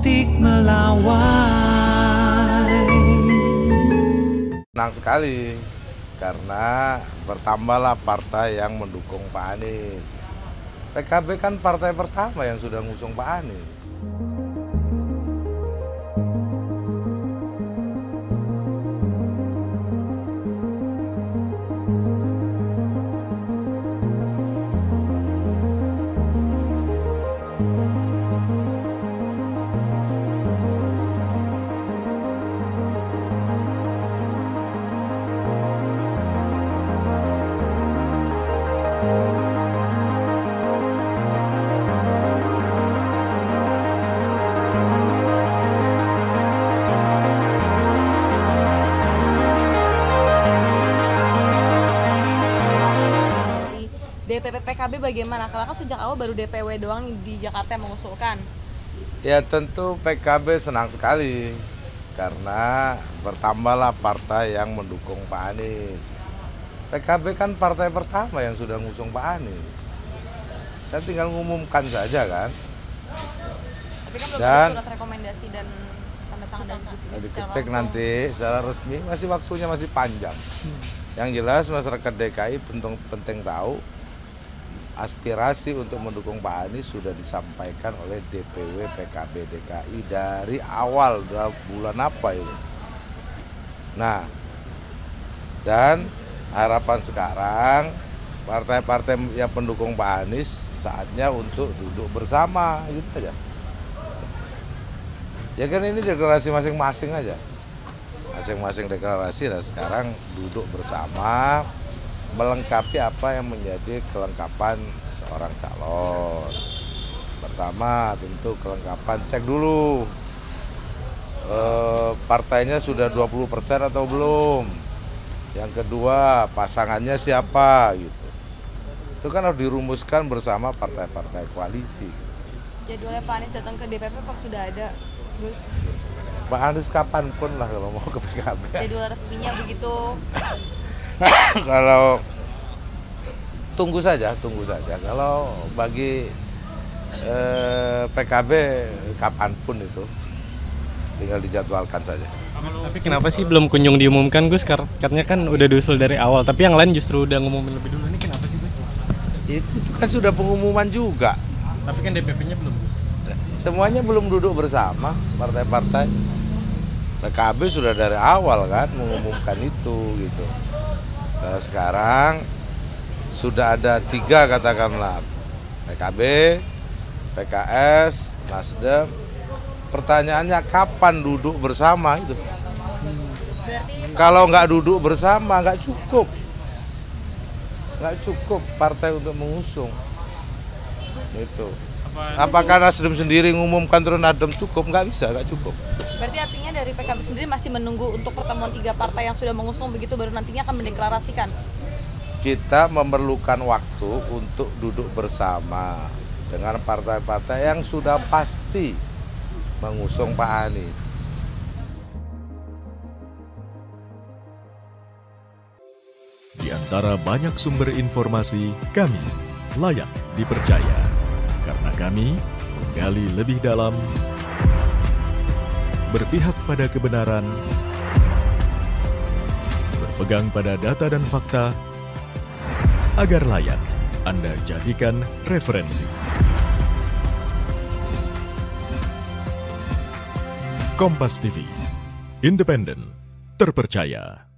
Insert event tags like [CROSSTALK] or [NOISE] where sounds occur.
politik melawai. Senang sekali karena bertambahlah partai yang mendukung Pak Anies. PKB kan partai pertama yang sudah ngusung Pak Anies. DPP PKB bagaimana? Karena kan sejak awal baru DPW doang di Jakarta yang mengusulkan. Ya tentu PKB senang sekali karena bertambahlah partai yang mendukung Pak Anies. PKB kan partai pertama yang sudah ngusung Pak Anies. Kan tinggal ngumumkan saja kan. Tapi kan belum Dan- ada surat rekomendasi dan tanda tangan secara Diketik nanti secara resmi masih waktunya masih panjang. Yang jelas masyarakat DKI penting, penting tahu aspirasi untuk mendukung Pak Anies sudah disampaikan oleh DPW PKB DKI dari awal bulan apa ini. Nah, dan harapan sekarang partai-partai yang pendukung Pak Anies saatnya untuk duduk bersama gitu aja. Ya kan ini deklarasi masing-masing aja. Masing-masing deklarasi dan sekarang duduk bersama melengkapi apa yang menjadi kelengkapan seorang calon. Pertama tentu kelengkapan cek dulu eh, partainya sudah 20% atau belum. Yang kedua pasangannya siapa gitu. Itu kan harus dirumuskan bersama partai-partai koalisi. Jadwalnya Pak Anies datang ke DPP kok sudah ada, Gus. Pak Anies kapan pun lah kalau mau ke PKB. Jadwal resminya begitu. [COUGHS] [COUGHS] kalau tunggu saja, tunggu saja. Kalau bagi eh, PKB kapan pun itu tinggal dijadwalkan saja. Tapi kenapa sih belum kunjung diumumkan Gus? Katanya kan udah diusul dari awal, tapi yang lain justru udah ngumumin lebih dulu. Ini kenapa sih Gus? Itu, itu kan sudah pengumuman juga. Tapi kan DPP-nya belum Gus. Semuanya belum duduk bersama partai-partai. PKB sudah dari awal kan mengumumkan itu gitu. Nah sekarang sudah ada tiga katakanlah PKB, PKS, Nasdem. Pertanyaannya kapan duduk bersama itu? Berarti Kalau nggak duduk bersama nggak cukup, nggak cukup partai untuk mengusung. Itu. Apakah Nasdem sendiri ngumumkan terus Nasdem cukup? Nggak bisa, nggak cukup. berarti artinya dari PKB sendiri masih menunggu untuk pertemuan tiga partai yang sudah mengusung begitu baru nantinya akan mendeklarasikan. Kita memerlukan waktu untuk duduk bersama dengan partai-partai yang sudah pasti mengusung Pak Anies. Di antara banyak sumber informasi, kami layak dipercaya. Karena kami menggali lebih dalam, berpihak pada kebenaran, berpegang pada data dan fakta, agar layak Anda jadikan referensi. Kompas TV, independen, terpercaya.